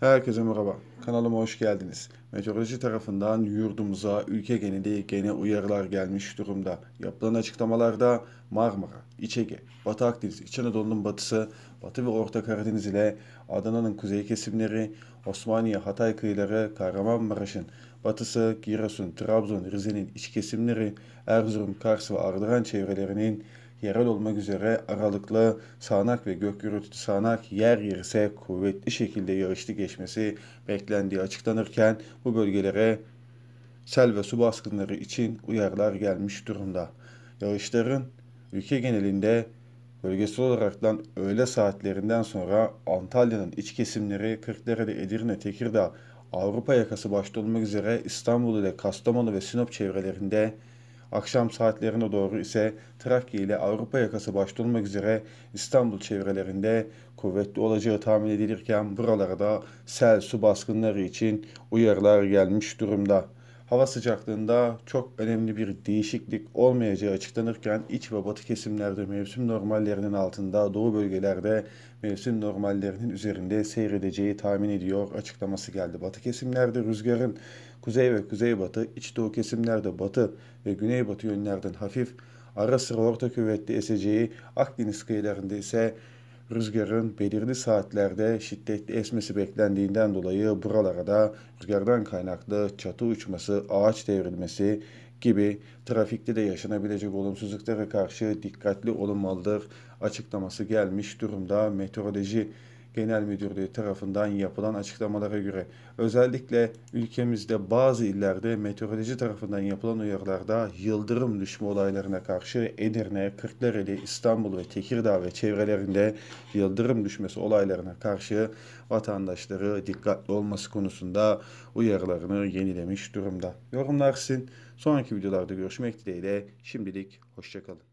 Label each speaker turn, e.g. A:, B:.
A: Herkese merhaba. Kanalıma hoş geldiniz. Meteoroloji tarafından yurdumuza, ülke geneli gene uyarılar gelmiş durumda. Yapılan açıklamalarda Marmara, İç Ege, Batı Akdeniz, İç Anadolu'nun batısı, Batı ve Orta Karadeniz ile Adana'nın kuzey kesimleri, Osmaniye, Hatay kıyıları, Kahramanmaraş'ın batısı, Giresun, Trabzon, Rize'nin iç kesimleri, Erzurum, Kars ve Ardahan çevrelerinin yerel olmak üzere aralıklı sağanak ve gök gürültülü sağanak yer yer ise kuvvetli şekilde yağışlı geçmesi beklendiği açıklanırken bu bölgelere sel ve su baskınları için uyarılar gelmiş durumda. Yağışların ülke genelinde bölgesel olaraktan öğle saatlerinden sonra Antalya'nın iç kesimleri, Kırklareli, Edirne, Tekirdağ, Avrupa yakası başta olmak üzere İstanbul ile Kastamonu ve Sinop çevrelerinde Akşam saatlerine doğru ise Trakya ile Avrupa yakası başta olmak üzere İstanbul çevrelerinde kuvvetli olacağı tahmin edilirken buralara da sel su baskınları için uyarılar gelmiş durumda. Hava sıcaklığında çok önemli bir değişiklik olmayacağı açıklanırken iç ve batı kesimlerde mevsim normallerinin altında, doğu bölgelerde mevsim normallerinin üzerinde seyredeceği tahmin ediyor açıklaması geldi. Batı kesimlerde rüzgarın kuzey ve kuzeybatı, iç doğu kesimlerde batı ve güneybatı yönlerden hafif, ara sıra orta kuvvetli eseceği, Akdeniz kıyılarında ise rüzgarın belirli saatlerde şiddetli esmesi beklendiğinden dolayı buralara da rüzgardan kaynaklı çatı uçması, ağaç devrilmesi gibi trafikte de yaşanabilecek olumsuzluklara karşı dikkatli olunmalıdır açıklaması gelmiş durumda. Meteoroloji Genel Müdürlüğü tarafından yapılan açıklamalara göre özellikle ülkemizde bazı illerde meteoroloji tarafından yapılan uyarılarda yıldırım düşme olaylarına karşı Edirne, Kırklareli, İstanbul ve Tekirdağ ve çevrelerinde yıldırım düşmesi olaylarına karşı vatandaşları dikkatli olması konusunda uyarılarını yenilemiş durumda. Yorumlar sizin. Sonraki videolarda görüşmek dileğiyle şimdilik hoşçakalın.